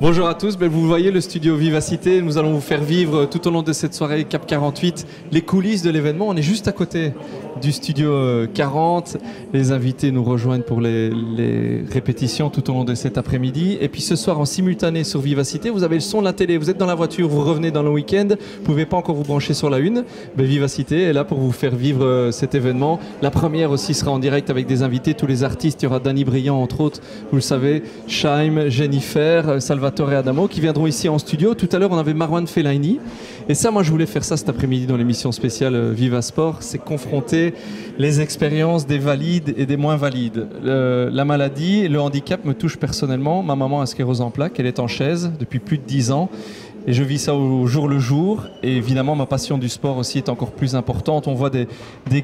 Bonjour à tous, ben, vous voyez le studio Vivacité, nous allons vous faire vivre tout au long de cette soirée Cap 48 les coulisses de l'événement. On est juste à côté du studio 40, les invités nous rejoignent pour les, répétitions tout au long de cet après-midi. Et puis ce soir en simultané sur Vivacité, vous avez le son de la télé, vous êtes dans la voiture, vous revenez dans le week-end, vous pouvez pas encore vous brancher sur la une. Ben, Vivacité est là pour vous faire vivre euh, cet événement. La première aussi sera en direct avec des invités, tous les artistes. Il y aura Danny Briand entre autres, vous le savez, Shaim, Jennifer, Salvatore Salvatore Adamo qui viendront ici en studio. Tout à l'heure, on avait Marwan Fellaini. Et ça, moi, je voulais faire ça cet après-midi dans l'émission spéciale euh, Viva Sport. C'est confronter les expériences des valides et des moins valides. la maladie, le handicap me touche personnellement. Ma maman a sclérose en plaques. Elle est en chaise depuis plus de 10 ans. Et je vis ça au jour le jour. Et évidemment, ma passion du sport aussi est encore plus importante. On voit des,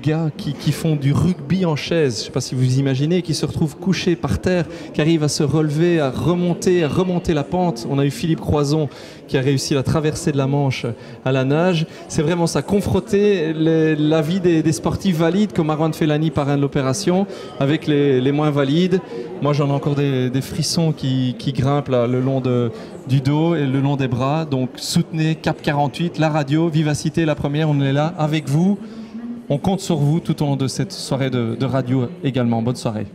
gars qui, font du rugby en chaise. Je ne sais pas si vous imaginez, qui se retrouvent couchés par terre, qui arrivent à se relever, à remonter, à remonter la pente. On a eu Philippe Croison qui a réussi la traversée de la Manche à la nage. C'est vraiment ça, confronter la vie des, sportifs valides comme Armand Felani, parrain de l'opération, avec les, moins valides. Moi, j'en ai encore des, frissons qui, grimpent le long du dos et le long des bras. Donc soutenez Cap 48, la radio, Vivacité, la première, on est là avec vous. On compte sur vous tout au long de cette soirée de, de radio également. Bonne soirée.